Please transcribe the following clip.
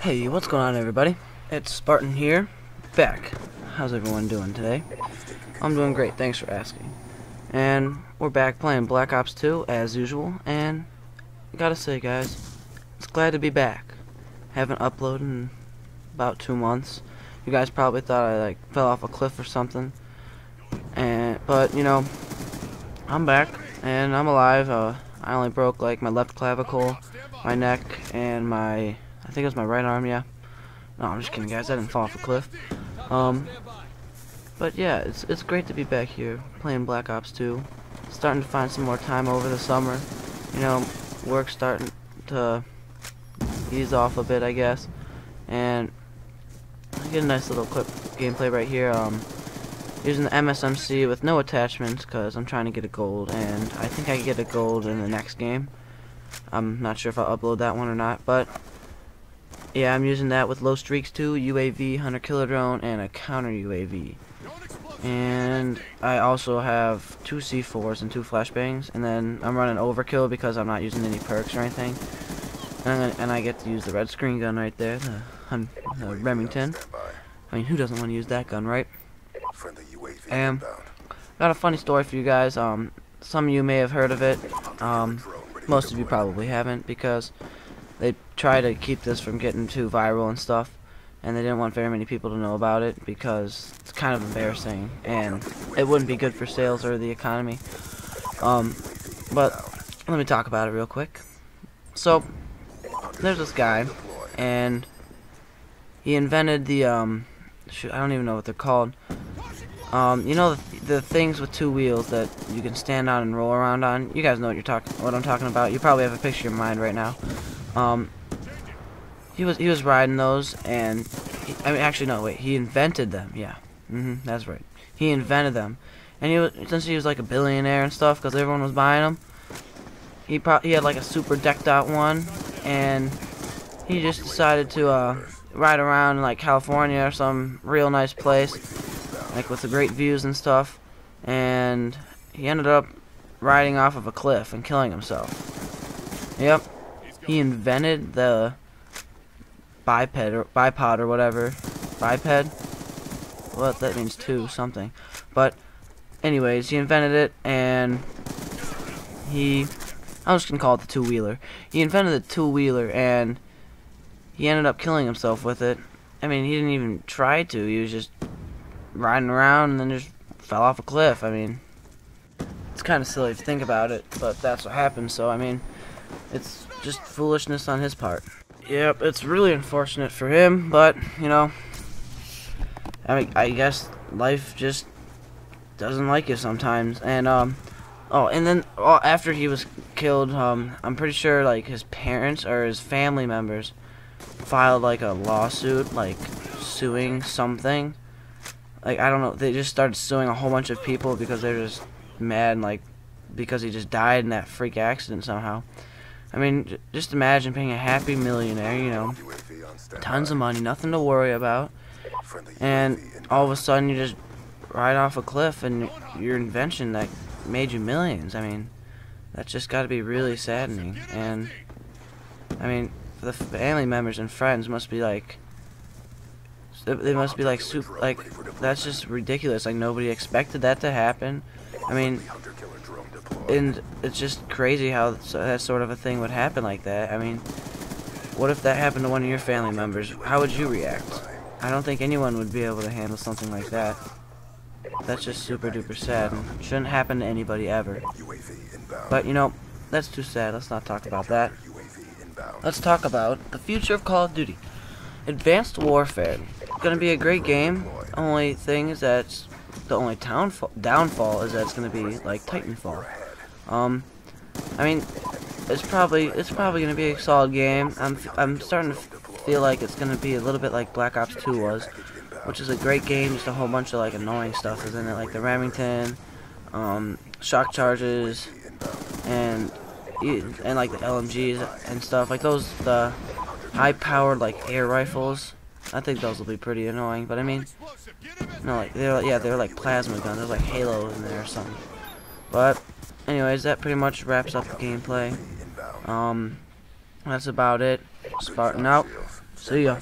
Hey, what's going on everybody? It's Spartan here, back. How's everyone doing today? I'm doing great, thanks for asking. And we're back playing Black Ops 2 as usual, and I gotta say guys, it's glad to be back. Haven't uploaded in about two months. You guys probably thought I like fell off a cliff or something. And but you know, I'm back and I'm alive. Uh, I only broke like my left clavicle, my neck, and my I think it was my right arm. Yeah. No, I'm just kidding, guys. I didn't fall off a cliff. Um, but yeah, it's it's great to be back here playing Black Ops 2. Starting to find some more time over the summer. You know, work's starting to ease off a bit, I guess. And I get a nice little clip gameplay right here. Um, using the MSMC with no attachments because I'm trying to get a gold, and I think I get a gold in the next game. I'm not sure if I'll upload that one or not, but yeah, I'm using that with low streaks too, UAV, hunter killer drone, and a counter UAV. And I also have two C4s and two flashbangs, and then I'm running overkill because I'm not using any perks or anything. And, and I get to use the red screen gun right there, the, the Remington. I mean, who doesn't want to use that gun, right? And got a funny story for you guys. Um, some of you may have heard of it. Um, most of you probably haven't because they try to keep this from getting too viral and stuff and they didn't want very many people to know about it because it's kind of embarrassing and it wouldn't be good for sales or the economy. Um, but let me talk about it real quick. So there's this guy and he invented the um shoot, I don't even know what they're called. Um, you know the, the, things with two wheels that you can stand on and roll around on? You guys know what you're talking what I'm talking about. You probably have a picture in mind right now um, he was he was riding those, and he, I mean, actually no, wait, he invented them. Yeah, hmm that's right. He invented them, and he was since he was like a billionaire and stuff, because everyone was buying them. He pro he had like a super decked out one, and he just decided to uh, ride around in like California or some real nice place, like with the great views and stuff, and he ended up riding off of a cliff and killing himself. Yep, he invented the biped or bipod or whatever. Biped? Well, that means two something. But anyways, he invented it and he I'm just gonna call it the two wheeler. He invented the two wheeler and he ended up killing himself with it. I mean, he didn't even try to. He was just riding around and then just fell off a cliff. I mean, it's kind of silly to think about it, but that's what happened. So I mean, it's just foolishness on his part. Yep, it's really unfortunate for him, but, you know, I mean, I guess life just doesn't like you sometimes. And, um, oh, and then oh, after he was killed, um, I'm pretty sure, like, his parents or his family members filed, like, a lawsuit, like, suing something. Like, I don't know, they just started suing a whole bunch of people because they're just mad, like, because he just died in that freak accident somehow. I mean, just imagine being a happy millionaire, you know, tons of money, nothing to worry about, and all of a sudden you just ride off a cliff and your invention that made you millions. I mean, that's just got to be really saddening. And I mean, the family members and friends must be like, they must be like super, like that's just ridiculous. Like nobody expected that to happen. I mean, and it's just crazy how that sort of a thing would happen like that. I mean, what if that happened to one of your family members? How would you react? I don't think anyone would be able to handle something like that. That's just super duper sad and shouldn't happen to anybody ever. But you know, that's too sad. Let's not talk about that. Let's talk about the future of Call of Duty. Advanced Warfare. Gonna be a great game. Only thing is that the only downfall is that it's gonna be like Titanfall. Um, I mean, it's probably it's probably gonna be a solid game. I'm I'm starting to feel like it's gonna be a little bit like Black Ops 2 was, which is a great game. Just a whole bunch of like annoying stuff is in it, like the Remington, um, shock charges, and and like the LMGs and stuff. Like those the high-powered like air rifles. I think those will be pretty annoying. But I mean, no, like they're yeah they're like plasma guns. There's like Halo in there or something. But anyways, that pretty much wraps up the gameplay. Um, that's about it. Spartan out. See ya.